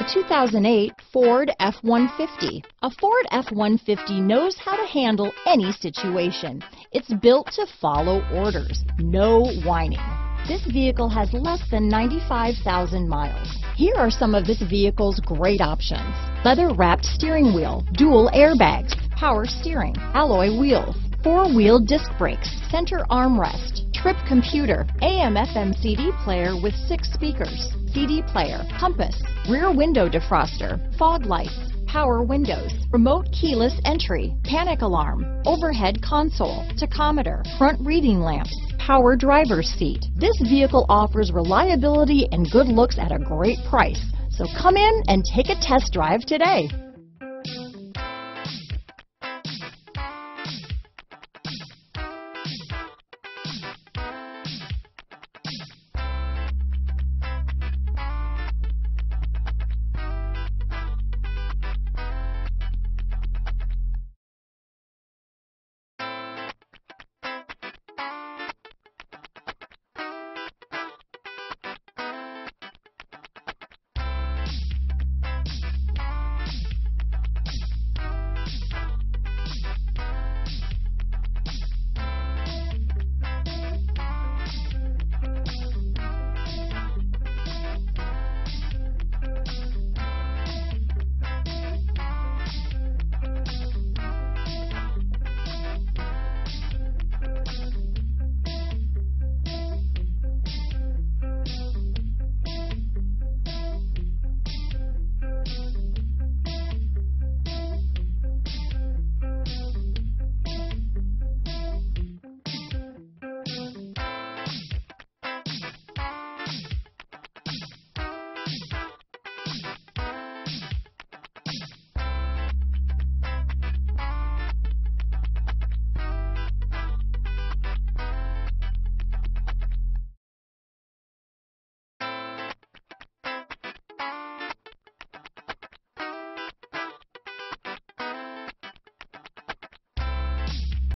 The 2008 Ford F-150. A Ford F-150 knows how to handle any situation. It's built to follow orders, no whining. This vehicle has less than 95,000 miles. Here are some of this vehicle's great options. Leather wrapped steering wheel, dual airbags, power steering, alloy wheels, four-wheel disc brakes, center armrest, trip computer, AM FM CD player with six speakers, CD player, compass, rear window defroster, fog lights, power windows, remote keyless entry, panic alarm, overhead console, tachometer, front reading lamps, power driver's seat. This vehicle offers reliability and good looks at a great price. So come in and take a test drive today.